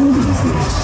そうです